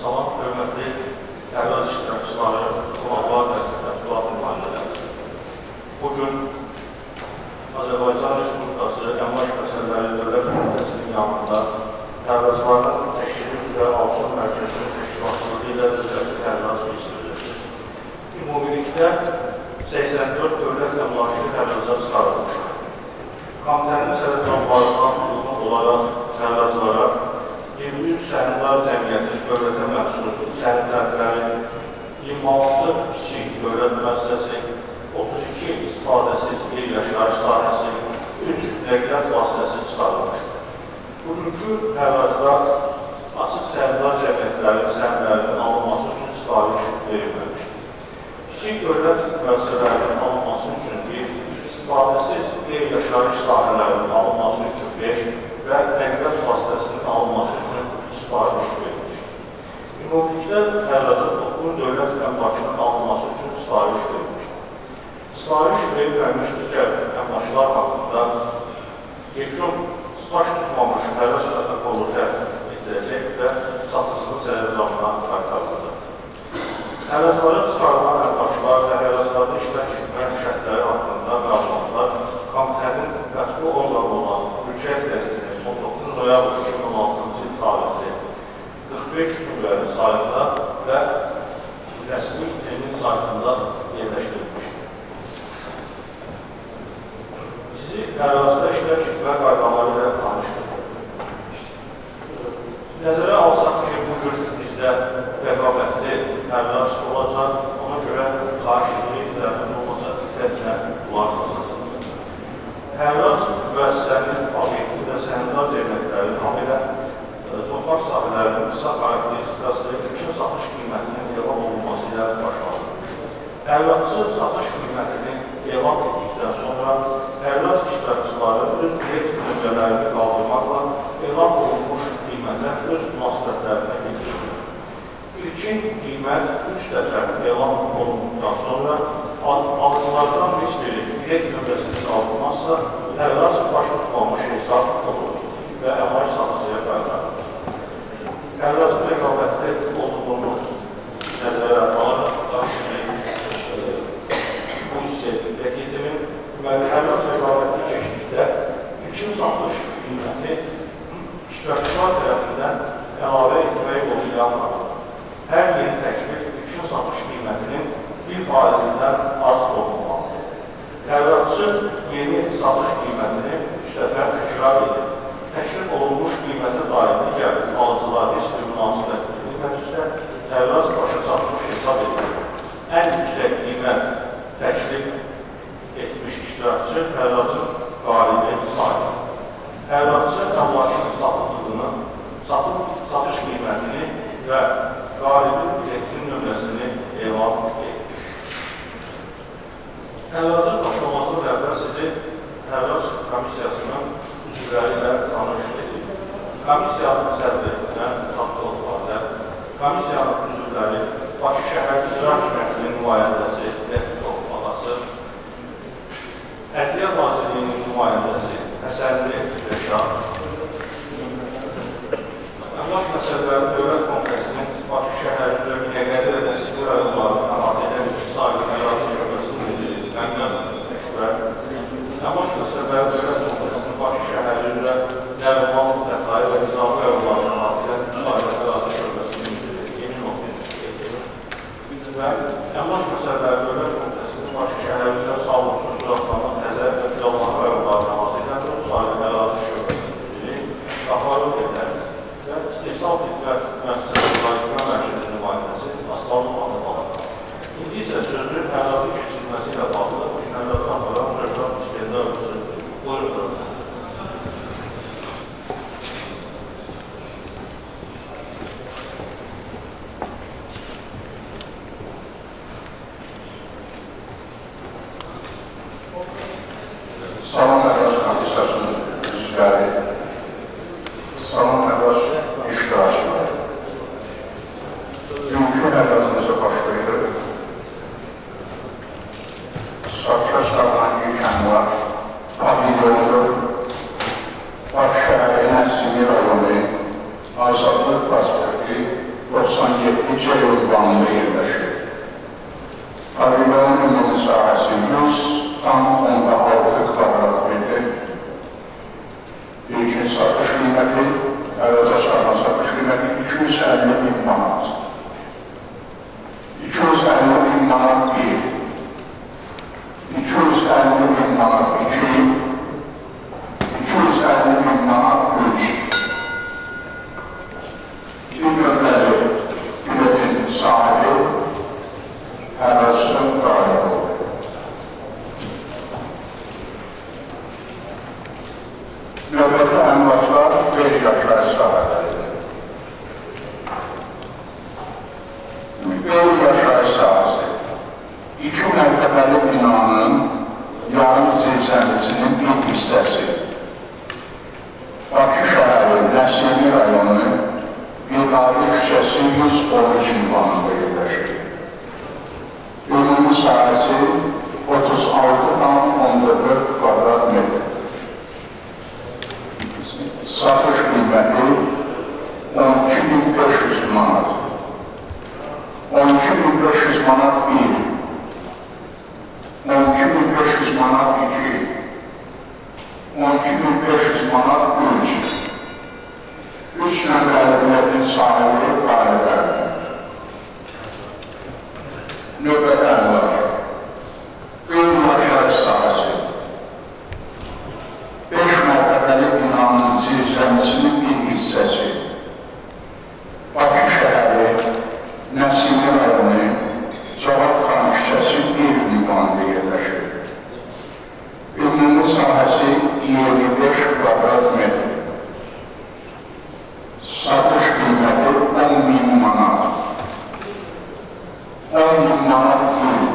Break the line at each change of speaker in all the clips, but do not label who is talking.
Salam, hörmətli əvvəl iştirakçıları, qonaqlar və mətbuat nümayəndələri. Bugün Azərbaycan Respublikası Əmlak Məsələləri Dövlət Komitəsinin yanında tərəvəzlərin təşkili üzrə Avsun Mərkəzinin təşkilatçılığı ilə düzəltli tərəvəz keçirilir. Ümumilikdə 84 dövlət əmlakı tərəvəzə çıxarılmışdır. Komitənin sərəncamlarından uyğun olaraq tərəvəzlara 23 səhmdar cəmiyyətin dövlətə məxsus səhmdərləri, 26 kiçik dövlət müəssisəsi, 32 istifadəsiz bir yaşayış sahəsi, 3 nəqliyyat vasitəsi çıxarılmışdır. Bugünkü tərəzdə açıq səhmdar cəmiyyətlərin səhmlərinin alınması üçün sifariş verilməmişdir. Kiçik dövlət müəssisələrinin alınması üçün bir, istifadəsiz bir yaşayış sahələrinin alınması üçün 5 və nəqliyyat vasitəsinin alınması üçün sifariş verilmiş. Ümumilikdə tərəzə 9 dövlət əmlakının alınması üçün sifariş verilmiş. Sifariş verilməmiş digər əmlaklar haqqında yekun baş tutmamış tərəz protokolu tərtib ediləcək və satıcılıq sərəncamına qaytarılacaq. Tərəzlərə çıxarılan əmlaklar və tərəzlərdə iştirak etmək şərtləri haqqında məlumatlar komitənin mətbu orqanı olan Mülkiyyət qəzetinin 19 noyabr 2016-cı il tarixli 45 güvenli sahipler ve resmi niteliğin sahipler Jorge Jota, anlaşmasalar, öğren it's often worth, worth Gracias. iki
mərtəbəli binanın yarım zirzəlisinin bir hissəsi Bakı şəhəri Nəsimi rayonu Viqali küçəsi 113 ünvanında yerləşir. Yolunun sahəsi 36,14 kvadrat metr. Satış qiyməti 12500 manat. 12500 manat bir 12.500 manat yükü, 12.500 manat üç. Üç nömrəli biletin sahibi qalibə. Növbətən var. Qeyri-yaşar sahəsi. Beş binanın zirzəmisinin bir hissəsi. sahası 25 kvadrat metre. Satış kıymeti 10 bin manat. 10 bin manat değil.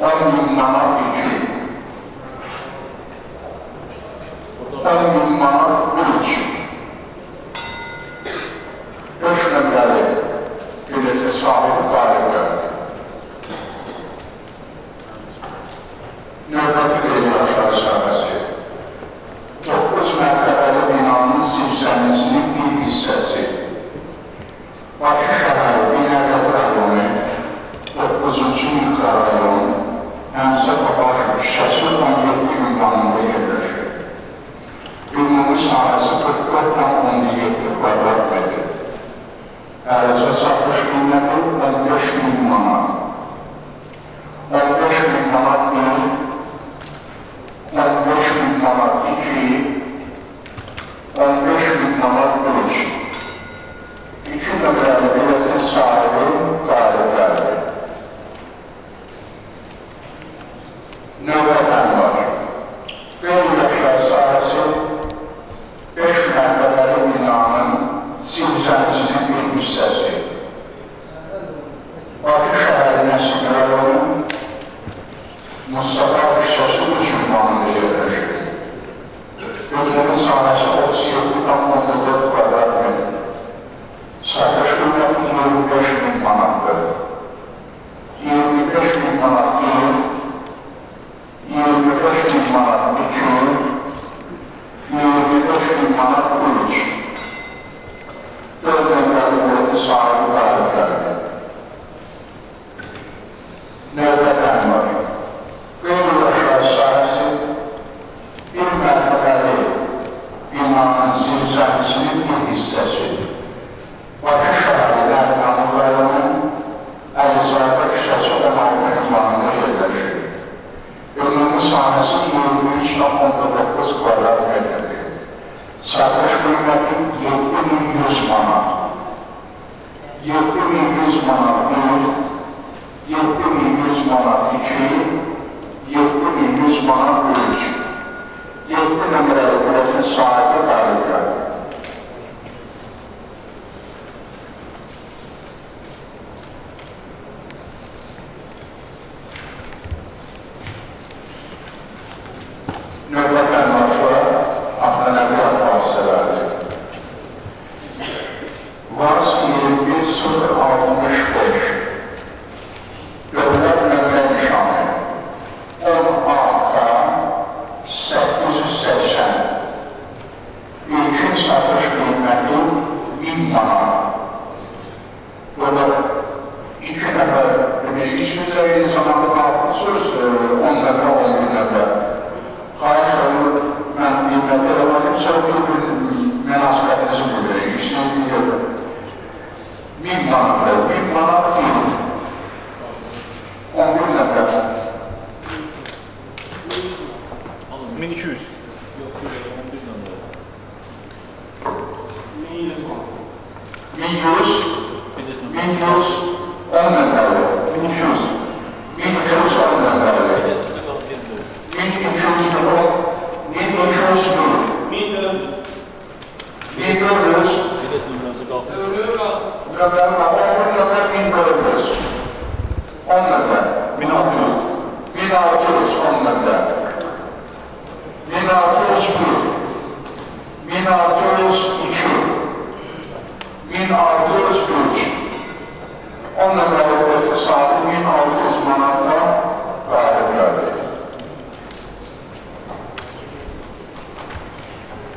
10 bin manat
Come on.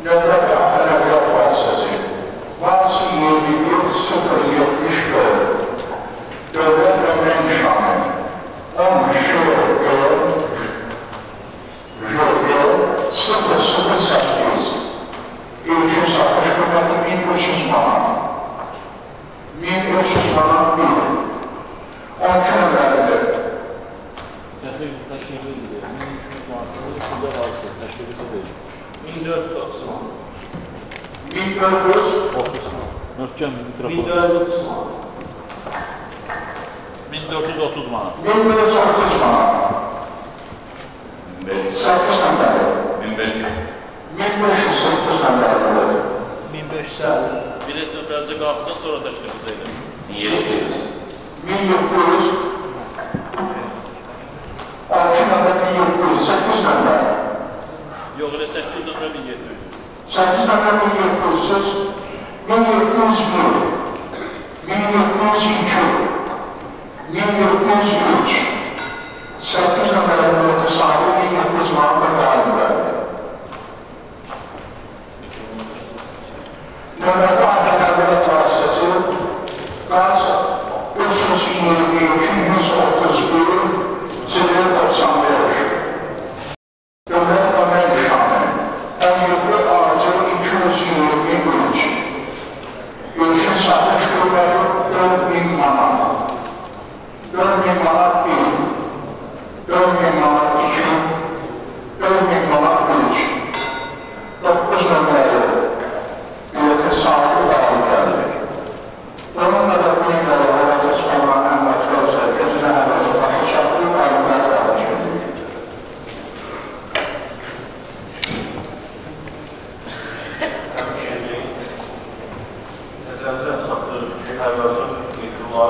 No, no,
1430.
Möhkəm mikrofon.
1430 manat.
1430 manat.
1430 manat. 1500 nəfər. 1500. 1508 nəfər olur.
1500.
Bilet nömrənizi qalxsın sonra təşrifiniz edin.
1700. 1700. 6 nəfər 1700, 8 nəfər.
Yox, elə
8 nömrə 1700. 848, 1901, 1902, 1903, 8 Novembre Tesalya 1906 təyin edildi. Dövləti Adə Dövlət Vasitəsi Qaz 322, 131,
91 cantaram comigo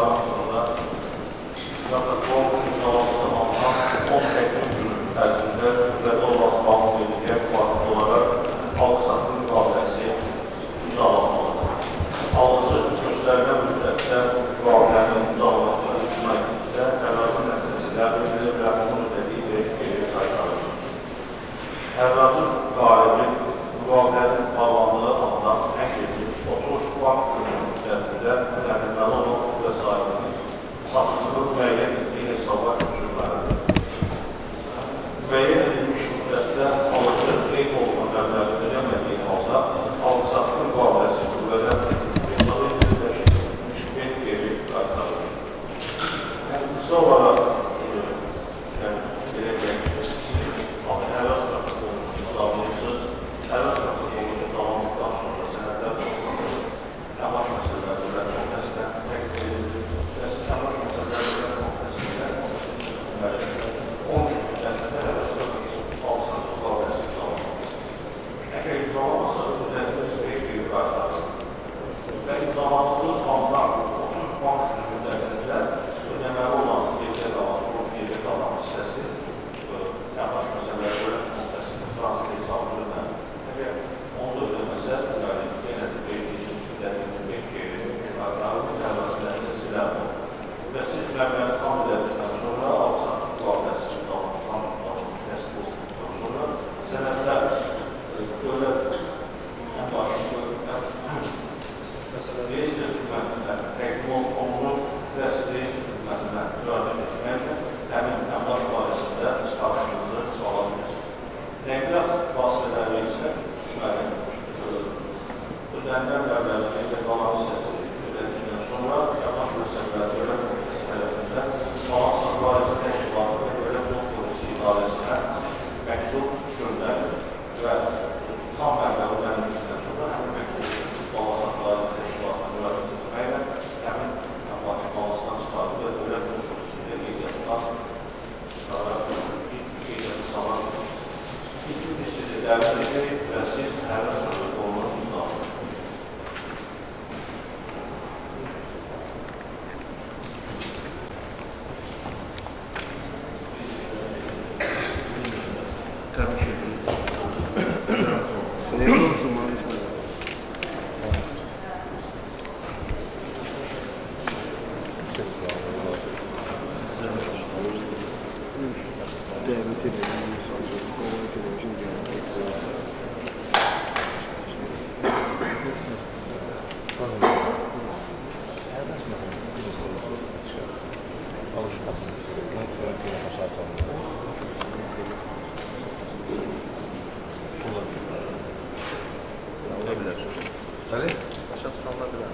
God. sağladılar.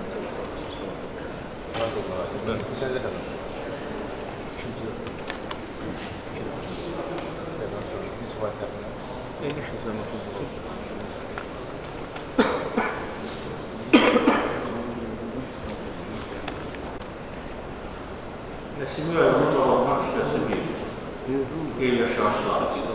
Evet. Sen de kadar. Şimdi şeyden sonra bir
sıfat. Ne düşünsen
oturdusun? Nesimi öğrenmek bir. Bir yaşayış sağlıksız.